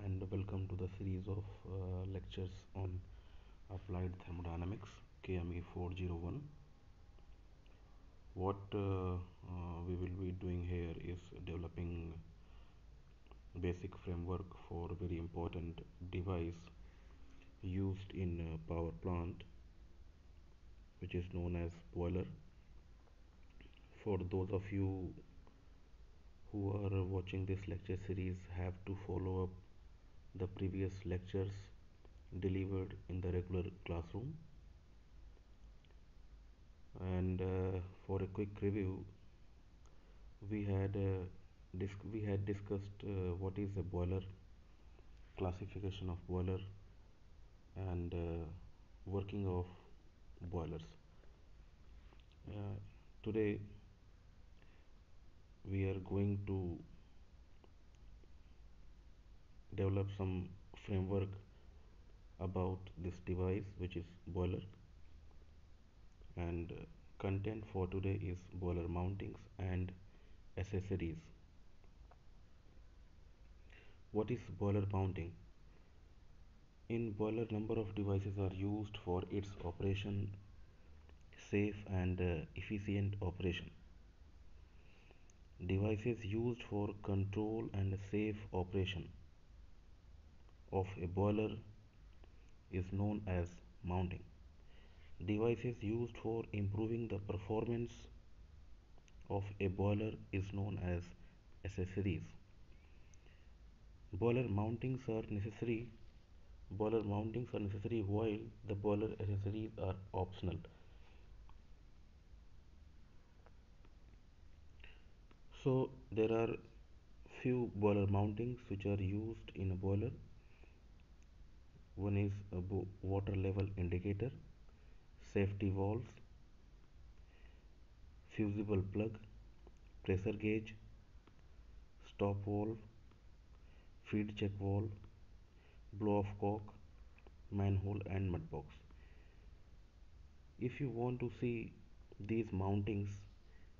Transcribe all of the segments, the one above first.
And welcome to the series of uh, lectures on applied thermodynamics KME 401. What uh, uh, we will be doing here is developing basic framework for very important device used in power plant which is known as boiler. For those of you who are watching this lecture series have to follow up the previous lectures delivered in the regular classroom. And uh, for a quick review we had uh, we had discussed uh, what is a boiler classification of boiler and uh, working of boilers. Uh, today we are going to develop some framework about this device which is boiler. And content for today is boiler mountings and accessories. What is boiler mounting? In boiler number of devices are used for its operation safe and uh, efficient operation. Devices used for control and safe operation of a boiler is known as mounting. Devices used for improving the performance of a boiler is known as accessories. Boiler mountings are necessary. Boiler mountings are necessary while the boiler accessories are optional. So there are few boiler mountings which are used in a boiler one is a water level indicator safety valves fusible plug pressure gauge stop valve feed check valve blow off cock manhole and mud box. If you want to see these mountings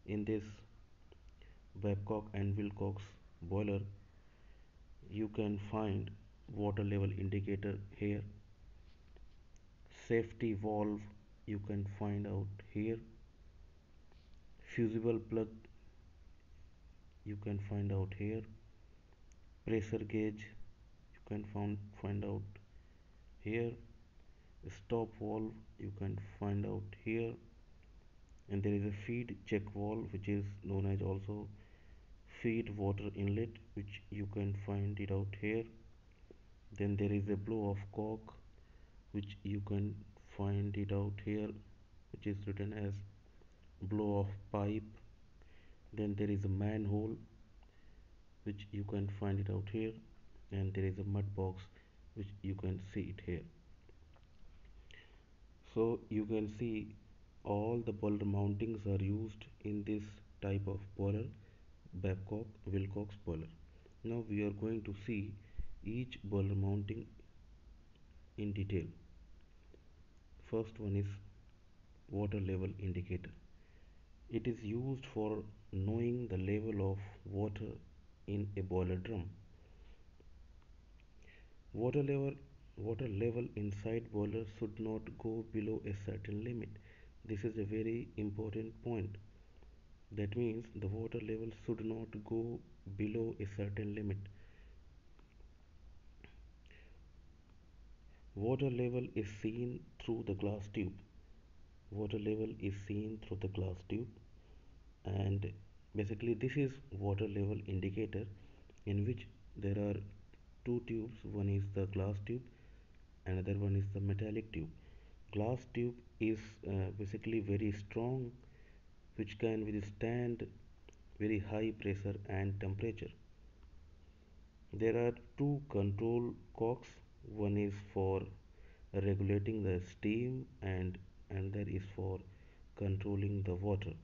in this Babcock and Wilcox boiler you can find water level indicator here. Safety valve you can find out here. Fusible plug you can find out here. Pressure gauge you can find find out here. Stop valve you can find out here. And there is a feed check valve which is known as also feed water inlet which you can find it out here then there is a blow of cock which you can find it out here which is written as blow of pipe. Then there is a manhole which you can find it out here. And there is a mud box which you can see it here. So you can see all the boiler mountings are used in this type of boiler Babcock Wilcox boiler. Now we are going to see each boiler mounting in detail. First one is water level indicator. It is used for knowing the level of water in a boiler drum. Water level water level inside boiler should not go below a certain limit. This is a very important point that means the water level should not go below a certain limit water level is seen through the glass tube water level is seen through the glass tube and basically this is water level indicator in which there are two tubes one is the glass tube another one is the metallic tube glass tube is uh, basically very strong which can withstand very high pressure and temperature. There are two control cocks. One is for regulating the steam and another is for controlling the water.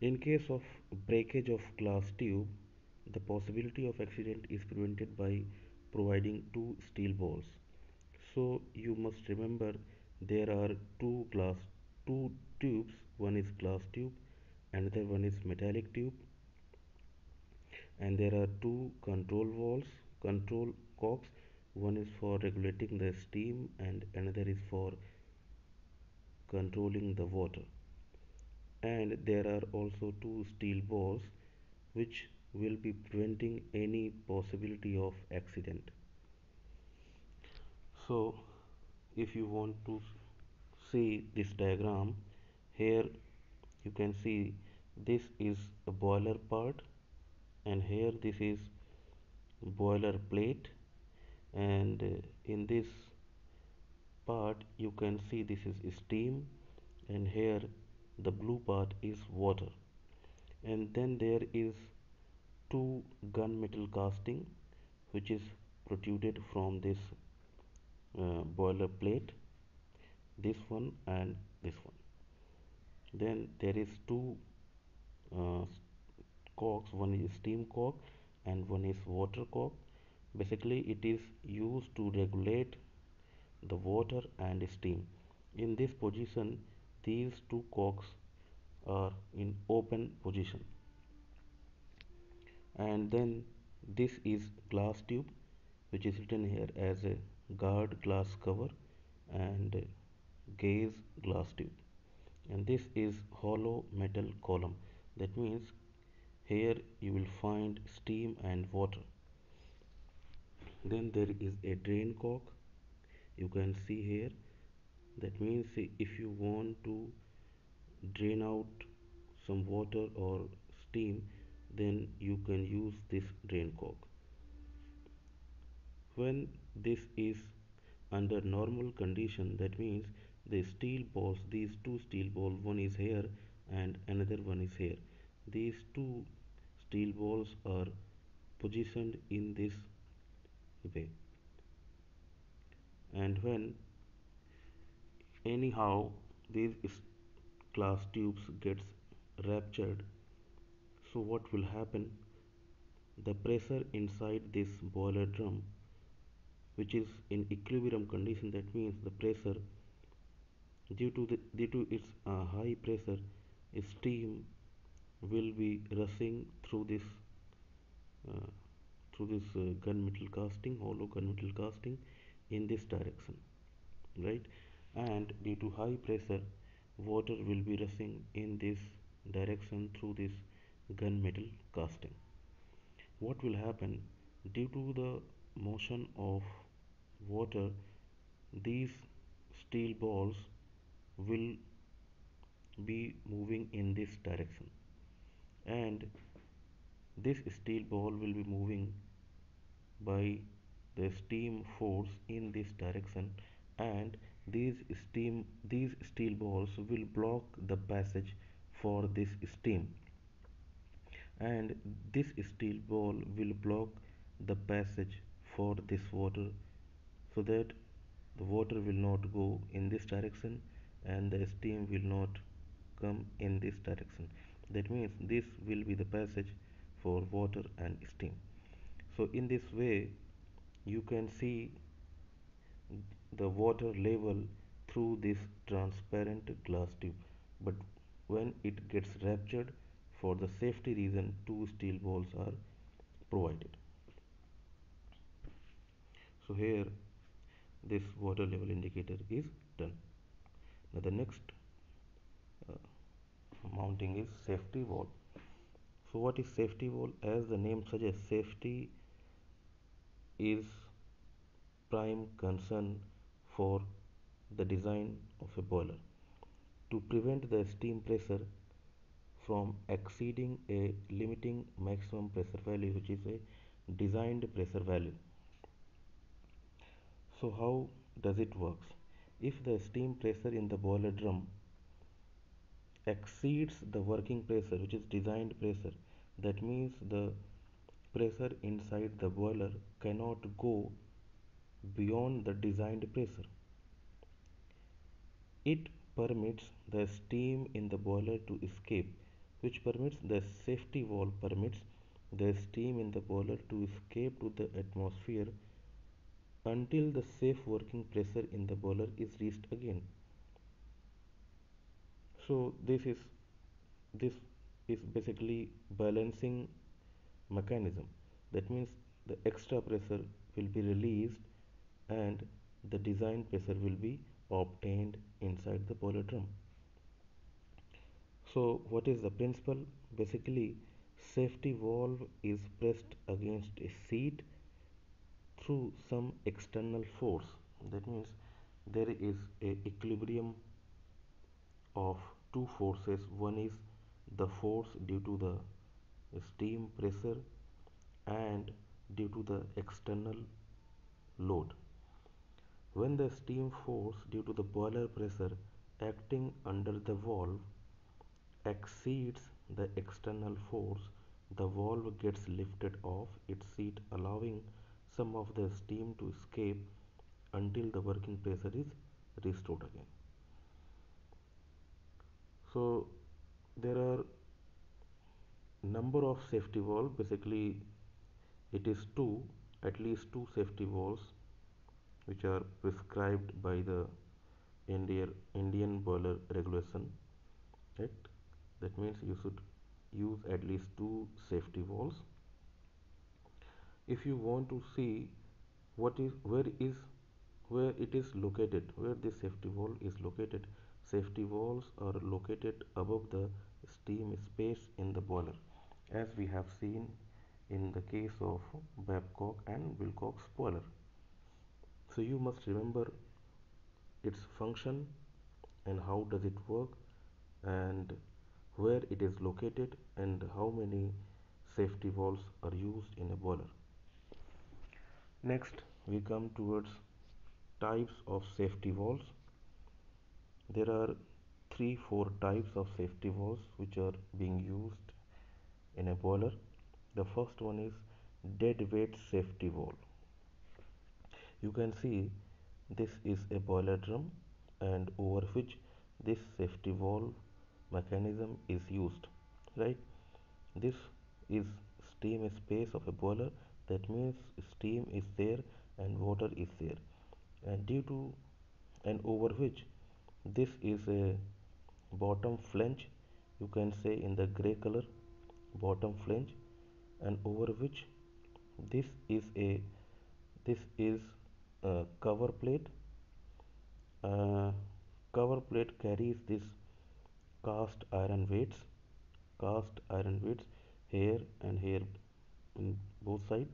In case of breakage of glass tube, the possibility of accident is prevented by providing two steel balls. So you must remember there are two glass two tubes one is glass tube another one is metallic tube and there are two control valves control cocks one is for regulating the steam and another is for controlling the water. And there are also two steel balls which will be preventing any possibility of accident. So if you want to see this diagram here you can see this is a boiler part and here this is boiler plate. And in this part you can see this is steam. And here the blue part is water. And then there is two gunmetal casting which is protruded from this uh, boiler plate. This one and this one. Then there is two uh, one is steam cock and one is water cock basically it is used to regulate the water and steam. In this position these two cocks are in open position. And then this is glass tube which is written here as a guard glass cover and gauge glass tube. And this is hollow metal column. That means here you will find steam and water. Then there is a drain cock you can see here. That means if you want to drain out some water or steam then you can use this drain cock when this is under normal condition that means the steel balls these two steel balls one is here and another one is here. These two steel balls are positioned in this way. And when anyhow these glass tubes gets ruptured so what will happen? The pressure inside this boiler drum which is in equilibrium condition that means the pressure due to the due to its uh, high pressure steam will be rushing through this uh, through this uh, gunmetal casting hollow gunmetal casting in this direction right? And due to high pressure water will be rushing in this direction through this gunmetal casting. What will happen? Due to the motion of water these steel balls will be moving in this direction and this steel ball will be moving by the steam force in this direction. And these steam these steel balls will block the passage for this steam. And this steel ball will block the passage for this water so that the water will not go in this direction and the steam will not come in this direction that means this will be the passage for water and steam. So in this way you can see the water level through this transparent glass tube. But when it gets ruptured for the safety reason two steel balls are provided. So here this water level indicator is done. Now the next mounting is safety valve so what is safety valve as the name suggests safety is prime concern for the design of a boiler. To prevent the steam pressure from exceeding a limiting maximum pressure value which is a designed pressure value. So how does it works? If the steam pressure in the boiler drum exceeds the working pressure which is designed pressure that means the pressure inside the boiler cannot go beyond the designed pressure. It permits the steam in the boiler to escape which permits the safety valve permits the steam in the boiler to escape to the atmosphere until the safe working pressure in the boiler is reached again so this is this is basically balancing mechanism. That means the extra pressure will be released and the design pressure will be obtained inside the boiler drum so what is the principle? Basically safety valve is pressed against a seat through some external force. That means there is a equilibrium of two forces. One is the force due to the steam pressure and due to the external load. When the steam force due to the boiler pressure acting under the valve exceeds the external force the valve gets lifted off its seat allowing some of the steam to escape until the working pressure is restored again so there are number of safety valve. Basically it is two at least two safety valves which are prescribed by the Indian Indian boiler regulation. Right? That means you should use at least two safety valves. If you want to see what is where is where it is located where this safety valve is located safety valves are located above the steam space in the boiler as we have seen in the case of Babcock and Wilcox boiler. So you must remember its function and how does it work and where it is located and how many safety valves are used in a boiler. Next we come towards types of safety valves there are three four types of safety valves which are being used in a boiler. The first one is dead weight safety valve. You can see this is a boiler drum and over which this safety valve mechanism is used right? This is steam space of a boiler. That means steam is there and water is there. And due to and over which this is a bottom flange you can say in the gray color bottom flange and over which this is a this is a cover plate. Uh, cover plate carries this cast iron weights cast iron weights here and here in both sides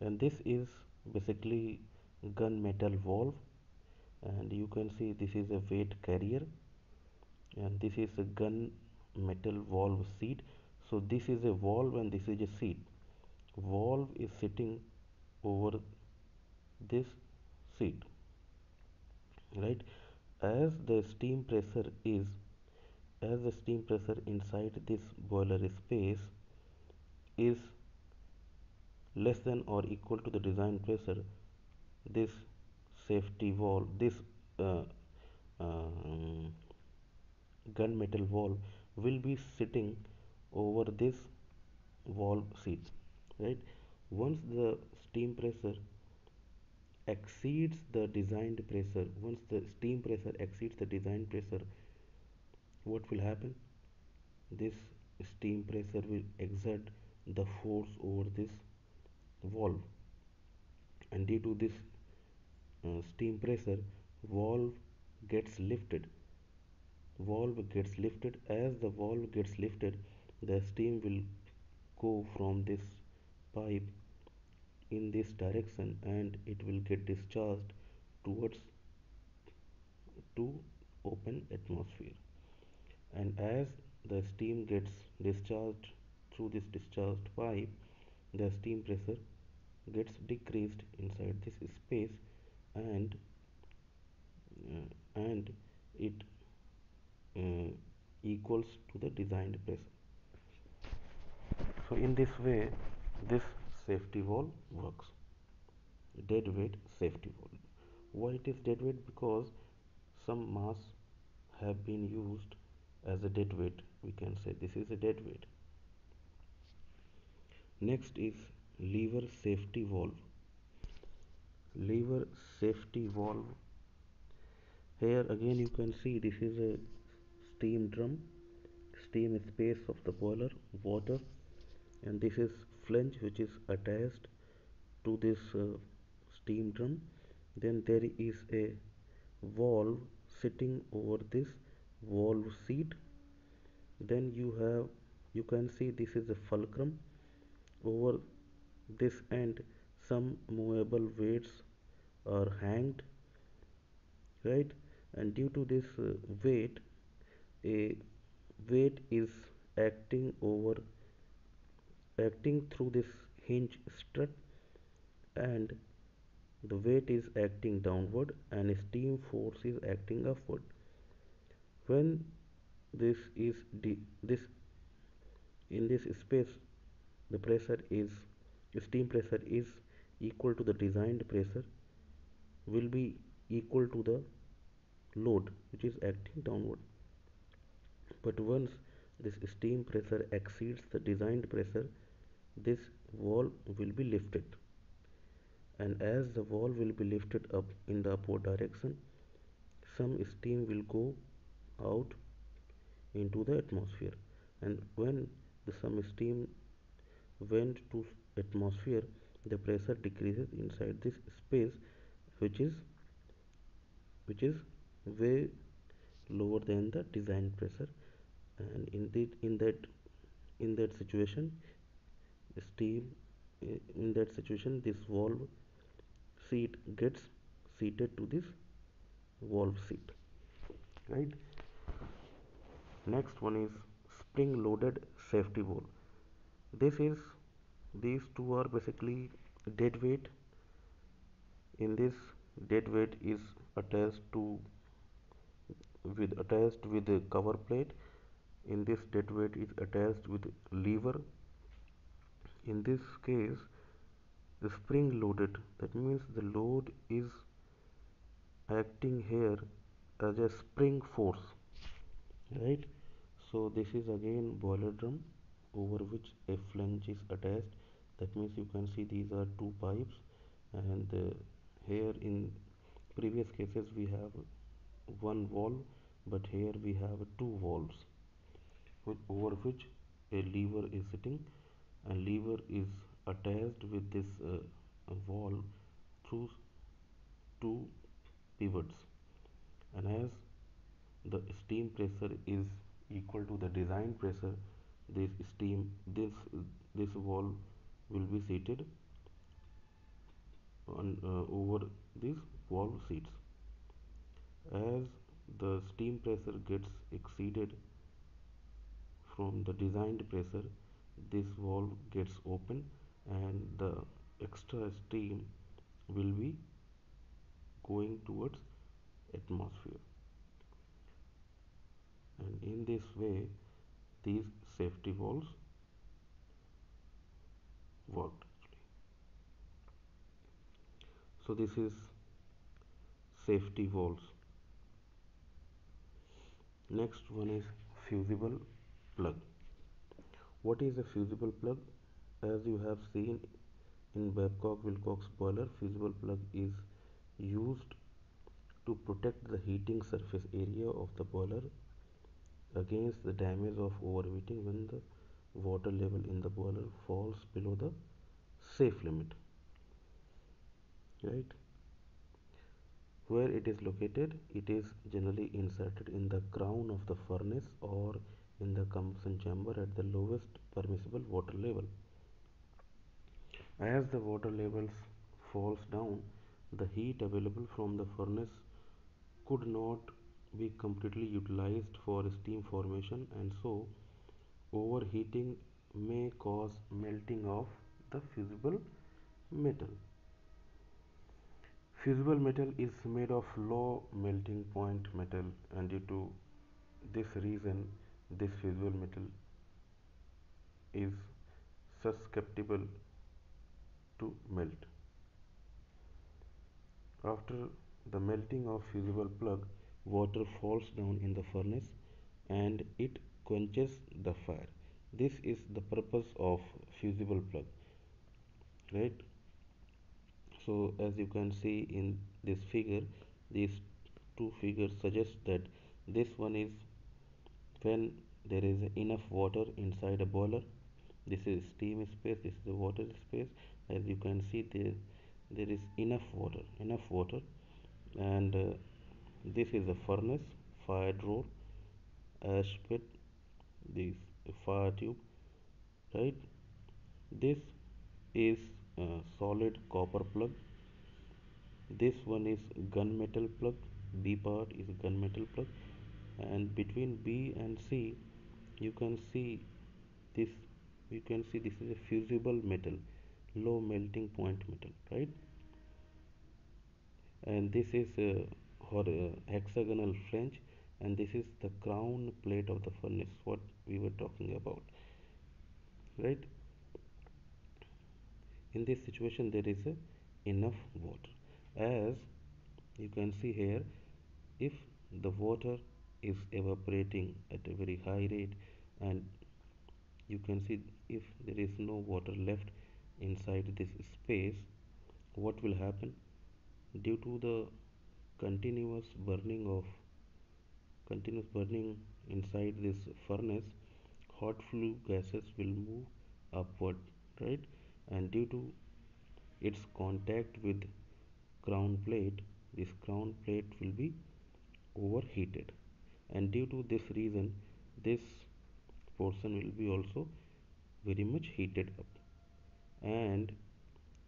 and this is basically gun metal valve and you can see this is a weight carrier. And this is a gun metal valve seat. So this is a valve and this is a seat. Valve is sitting over this seat right? As the steam pressure is as the steam pressure inside this boiler space is less than or equal to the design pressure this safety valve this uh, gunmetal valve will be sitting over this valve seat right? Once the steam pressure exceeds the designed pressure once the steam pressure exceeds the design pressure what will happen? This steam pressure will exert the force over this valve. And due to this uh, steam pressure valve gets lifted. Valve gets lifted. As the valve gets lifted the steam will go from this pipe in this direction and it will get discharged towards to open atmosphere. And as the steam gets discharged through this discharged pipe the steam pressure gets decreased inside this space and uh, and it uh, equals to the designed pressure. So in this way this safety valve works. Dead weight safety valve. Why it is dead weight? Because some mass have been used as a dead weight we can say. This is a dead weight. Next is lever safety valve lever safety valve. Here again you can see this is a steam drum. Steam space of the boiler water and this is flange which is attached to this uh, steam drum. Then there is a valve sitting over this valve seat. Then you have you can see this is a fulcrum. Over this end some movable weights are hanged right? And due to this uh, weight a weight is acting over acting through this hinge strut and the weight is acting downward and steam force is acting upward. When this is this in this space the pressure is steam pressure is equal to the designed pressure will be equal to the load which is acting downward. But once this steam pressure exceeds the designed pressure this valve will be lifted. And as the valve will be lifted up in the upward direction some steam will go out into the atmosphere. And when the some steam went to atmosphere the pressure decreases inside this space which is which is way lower than the design pressure. And in the in that in that situation steam in that situation this valve seat gets seated to this valve seat right? Next one is spring loaded safety valve. This is these two are basically dead weight. In this dead weight is attached to with attached with a cover plate. In this dead weight is attached with lever. In this case the spring loaded. That means the load is acting here as a spring force right? So this is again boiler drum over which a flange is attached that means you can see these are two pipes and uh, here in previous cases we have one valve but here we have two valves over which a lever is sitting. And lever is attached with this uh, valve through two pivots. And as the steam pressure is equal to the design pressure this steam this this valve will be seated on uh, over these valve seats. As the steam pressure gets exceeded from the designed pressure this valve gets open and the extra steam will be going towards atmosphere. And in this way these safety valves worked so this is safety valves next one is fusible plug. What is a fusible plug? As you have seen in Babcock Wilcox boiler fusible plug is used to protect the heating surface area of the boiler against the damage of overheating when the water level in the boiler falls below the safe limit right? Where it is located it is generally inserted in the crown of the furnace or in the combustion chamber at the lowest permissible water level. As the water levels falls down the heat available from the furnace could not be completely utilized for steam formation and so overheating may cause melting of the fusible metal Fusible metal is made of low melting point metal and due to this reason this fusible metal is susceptible to melt. After the melting of fusible plug water falls down in the furnace and it quenches the fire. This is the purpose of fusible plug right? So as you can see in this figure these two figures suggest that this one is when there is enough water inside a boiler. This is steam space this is the water space. As you can see there there is enough water enough water. And uh, this is a furnace fire drawer ash pit this fire tube right? This is a solid copper plug. This one is gunmetal plug. B part is gunmetal plug. And between B and C you can see this you can see this is a fusible metal low melting point metal right? And this is a hexagonal flange and this is the crown plate of the furnace what we were talking about right? In this situation there is enough water. As you can see here if the water is evaporating at a very high rate and you can see if there is no water left inside this space what will happen? Due to the continuous burning of continuous burning inside this furnace hot flue gases will move upward right? And due to its contact with crown plate this crown plate will be overheated. And due to this reason this portion will be also very much heated up. And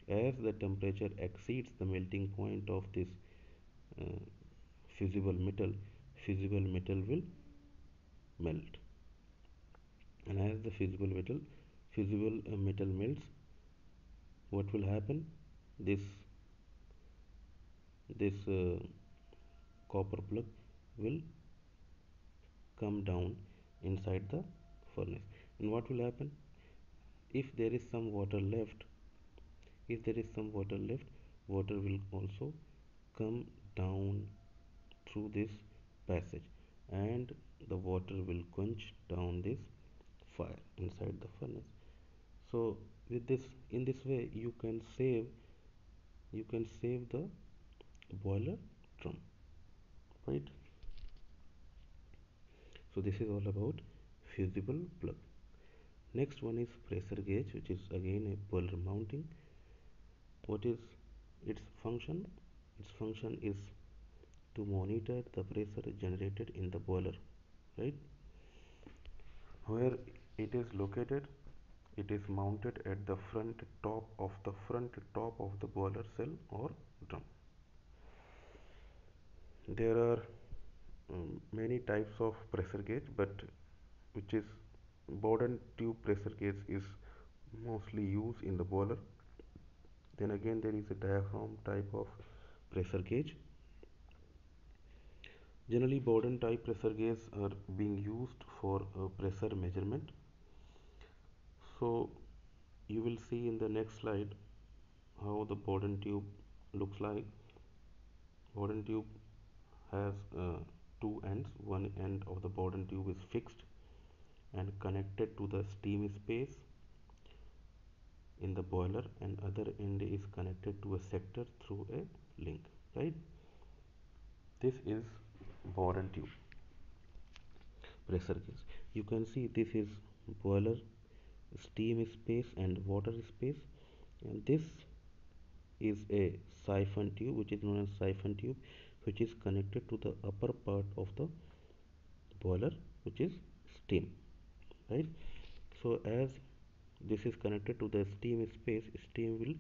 as the temperature exceeds the melting point of this uh, fusible metal fusible metal will melt. And as the fusible metal fusible uh, metal melts what will happen? This this uh, copper plug will come down inside the furnace. And what will happen? If there is some water left if there is some water left water will also come down through this passage. And the water will quench down this fire inside the furnace. So with this in this way you can save you can save the boiler drum. Right? So this is all about fusible plug. Next one is pressure gauge which is again a boiler mounting. What is its function? Its function is to monitor the pressure generated in the boiler right? Where it is located it is mounted at the front top of the front top of the boiler shell or drum. There are um, many types of pressure gauge but which is Bourdon tube pressure gauge is mostly used in the boiler. Then again there is a diaphragm type of pressure gauge generally Bourdon type pressure gauge are being used for uh, pressure measurement. So you will see in the next slide how the Bourdon tube looks like. Bourdon tube has uh, two ends. One end of the Bourdon tube is fixed and connected to the steam space in the boiler and other end is connected to a sector through a link right? This is Bourdon tube. Pressure gauge you can see this is boiler steam space and water space. And this is a siphon tube which is known as siphon tube which is connected to the upper part of the boiler which is steam right? So as this is connected to the steam space steam will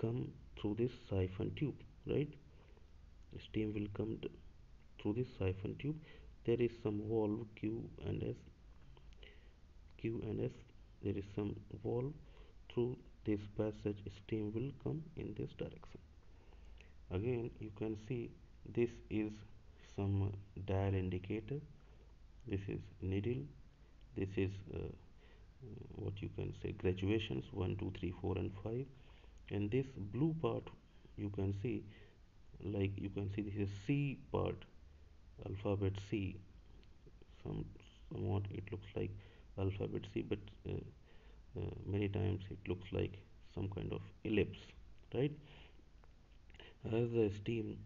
come through this siphon tube right? Steam will come through this siphon tube. There is some valve q and s q and s. There is some valve through this passage steam will come in this direction. Again you can see this is some dial indicator. This is needle. This is uh, what you can say graduations 1 2 3 4 and 5 and this blue part you can see like you can see this is C part alphabet C. Some somewhat it looks like alphabet C but uh, uh, many times it looks like some kind of ellipse right? As the steam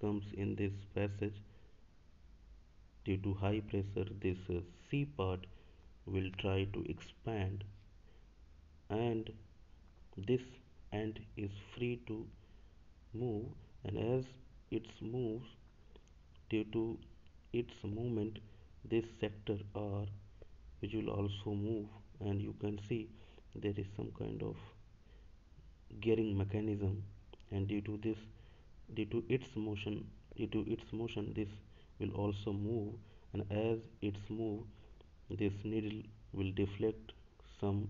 comes in this passage due to high pressure this uh, C part will try to expand and this end is free to move and as it moves due to its movement this sector R which will also move. And you can see there is some kind of gearing mechanism. And due to this due to its motion due to its motion this will also move. And as it's move this needle will deflect some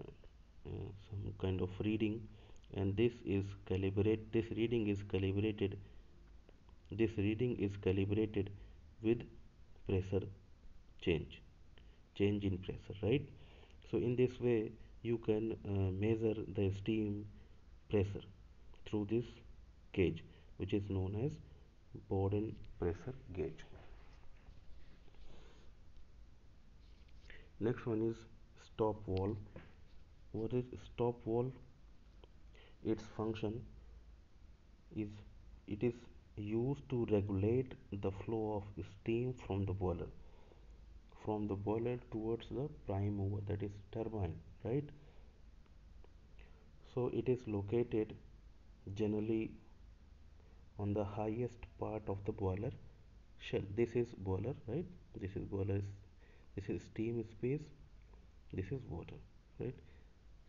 uh, some kind of reading. And this is calibrate this reading is calibrated this reading is calibrated with pressure change change in pressure right? So in this way you can uh, measure the steam pressure through this gauge which is known as Bourdon pressure gauge. Next one is stop valve what is stop valve its function is it is used to regulate the flow of steam from the boiler from the boiler towards the prime mover that is turbine right? So it is located generally on the highest part of the boiler shell. This is boiler right? This is boiler this is steam space this is water right?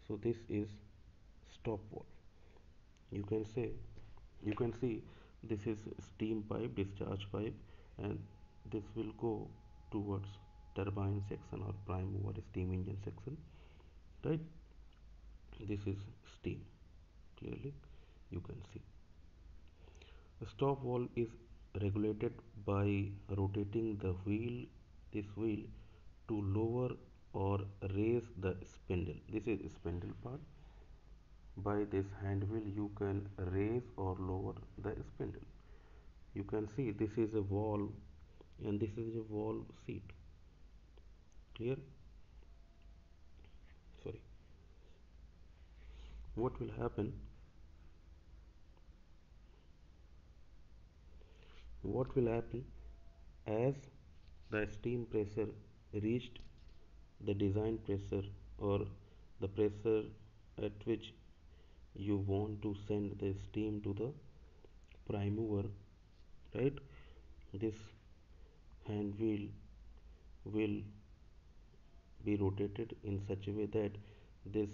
So this is stop valve you can say you can see this is steam pipe discharge pipe and this will go towards turbine section or prime mover steam engine section right? This is steam clearly you can see. The stop valve is regulated by rotating the wheel this wheel to lower or raise the spindle. This is spindle part by this hand wheel you can raise or lower the spindle. You can see this is a valve and this is a valve seat. Clear? Sorry. What will happen? What will happen as the steam pressure reached the design pressure or the pressure at which you want to send the steam to the prime mover right? This hand wheel will be rotated in such a way that this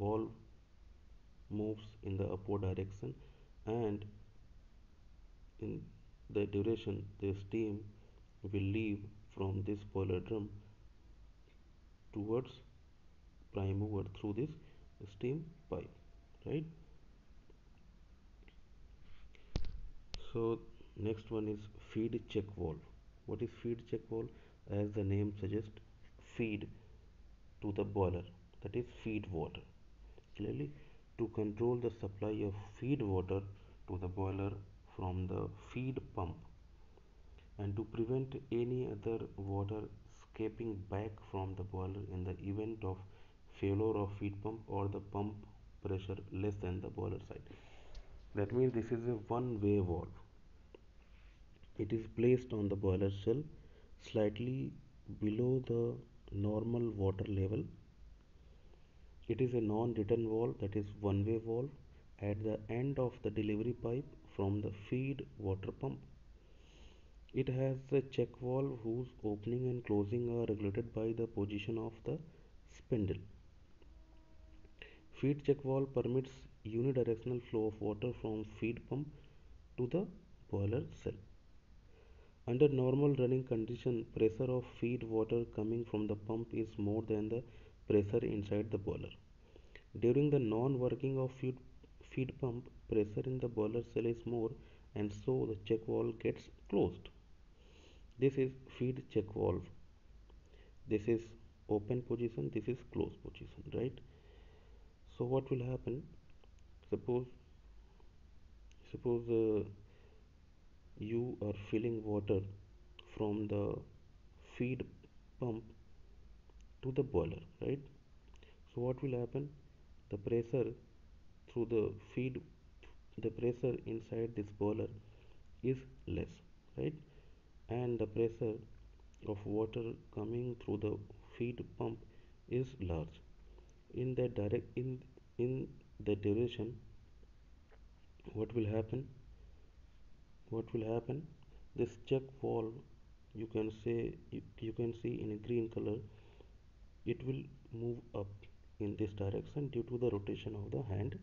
valve moves in the upward direction and in the duration the steam will leave from this boiler drum towards prime mover through this steam pipe right? So next one is feed check valve what is feed check valve as the name suggests feed to the boiler. That is feed water. Clearly to control the supply of feed water to the boiler from the feed pump and to prevent any other water escaping back from the boiler in the event of failure of feed pump or the pump pressure less than the boiler side that means this is a one way valve it is placed on the boiler shell slightly below the normal water level it is a non-return valve that is one way valve at the end of the delivery pipe from the feed water pump. It has a check valve whose opening and closing are regulated by the position of the spindle. Feed check valve permits unidirectional flow of water from feed pump to the boiler shell. Under normal running condition, pressure of feed water coming from the pump is more than the pressure inside the boiler. During the non-working of feed, feed pump, pressure in the boiler shell is more and so the check valve gets closed. This is feed check valve. This is open position, this is closed position, right? So what will happen? Suppose suppose uh, you are filling water from the feed pump to the boiler, right? So what will happen? The pressure through the feed the pressure inside this boiler is less right and the pressure of water coming through the feed pump is large in that direct in in that direction what will happen? What will happen? This check valve you can say you, you can see in a green color it will move up in this direction due to the rotation of the hand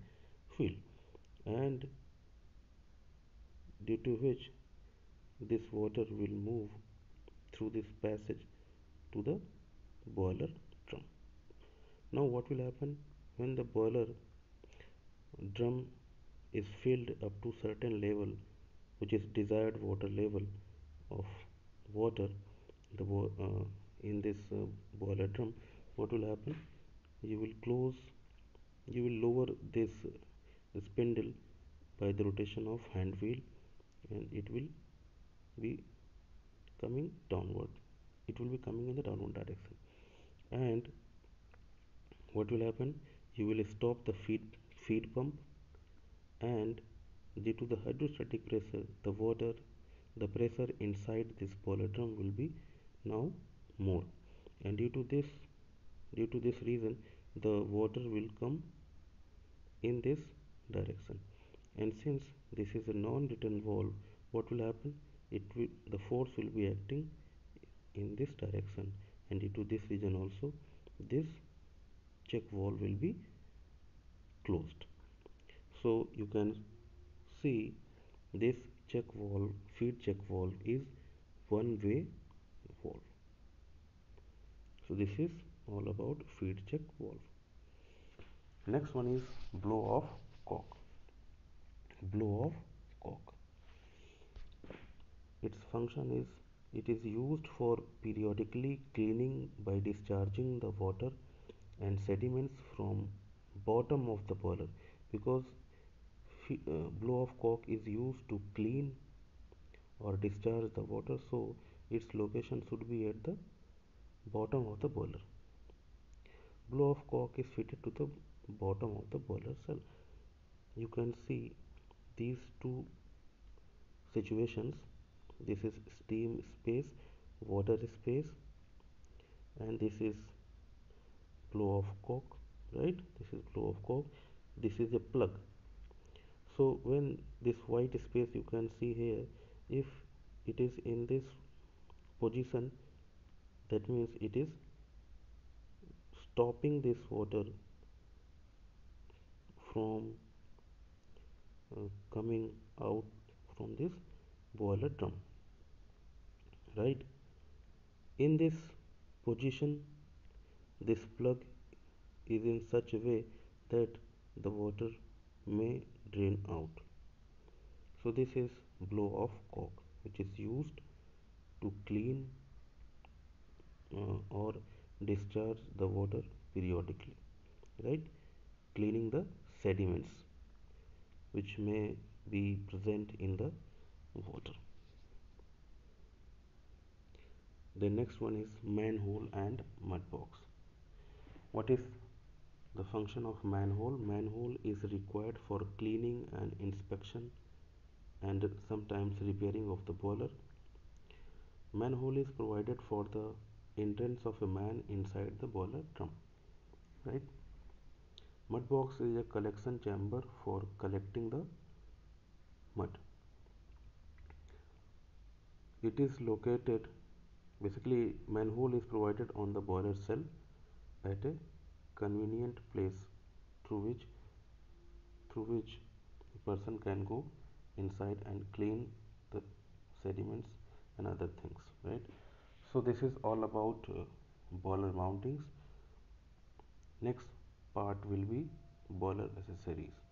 wheel. And due to which this water will move through this passage to the boiler now what will happen? When the boiler drum is filled up to certain level which is desired water level of water the uh, in this uh, boiler drum what will happen? You will close you will lower this uh, spindle by the rotation of hand wheel and it will be coming downward. It will be coming in the downward direction. And what will happen? You will stop the feed feed pump and due to the hydrostatic pressure the water the pressure inside this boiler drum will be now more. And due to this due to this reason the water will come in this direction. And since this is a non-return valve what will happen? It will the force will be acting in this direction. And due to this reason also this check valve will be closed. So you can see this check valve feed check valve is one way valve so this is all about feed check valve next one is blow off cock blow off cock its function is it is used for periodically cleaning by discharging the water and sediments from bottom of the boiler because uh, blow off cock is used to clean or discharge the water so its location should be at the bottom of the boiler. Blow off cock is fitted to the bottom of the boiler shell. You can see these two situations. This is steam space water space and this is blow off cock right? This is blow off cock this is a plug. So when this white space you can see here if it is in this position that means it is stopping this water from uh, coming out from this boiler drum right? In this position this plug is in such a way that the water may drain out. So this is blow off cock which is used to clean uh, or discharge the water periodically right? Cleaning the sediments which may be present in the water. The next one is manhole and mud box what is the function of manhole manhole is required for cleaning and inspection and sometimes repairing of the boiler? Manhole is provided for the entrance of a man inside the boiler drum right? Mud box is a collection chamber for collecting the mud. It is located basically manhole is provided on the boiler shell at a convenient place through which through which a person can go inside and clean the sediments and other things right? So this is all about uh, boiler mountings. Next part will be boiler accessories